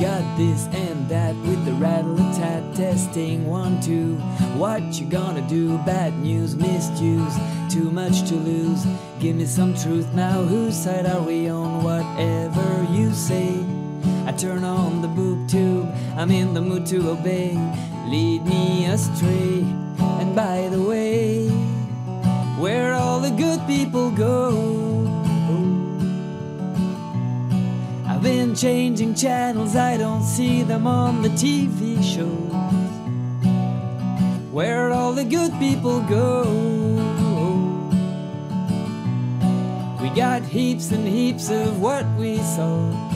got this and that with the rattle a tat testing one two. What you gonna do? Bad news, misuse, too much to lose. Give me some truth now. Whose side are we on? Whatever you say. I turn on the boob tube. I'm in the mood to obey. Lead me astray. And by the way, Changing channels, I don't see them on the TV shows. Where all the good people go. We got heaps and heaps of what we saw.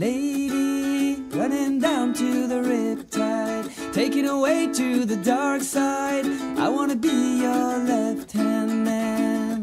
Lady, running down to the riptide, taking away to the dark side. I wanna be your left hand man.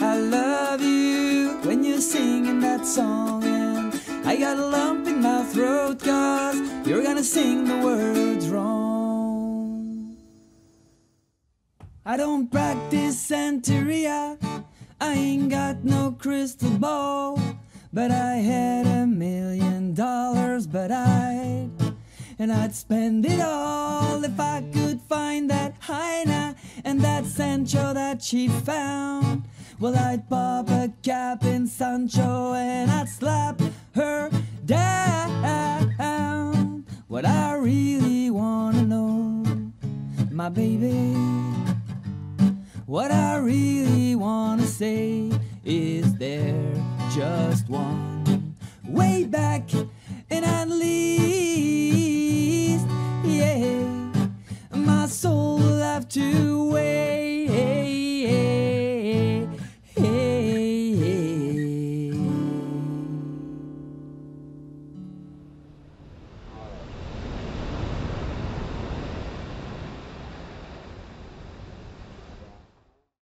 I love you when you're singing that song, and I got a lump in my throat, cause you're gonna sing the words wrong. I don't practice Santeria. I ain't got no crystal ball. But I had a but I'd and I'd spend it all if I could find that hyena and that Sancho that she found. Well, I'd pop a cap in Sancho and I'd slap her down. What I really wanna know, my baby. What I really wanna say is there just one way back have to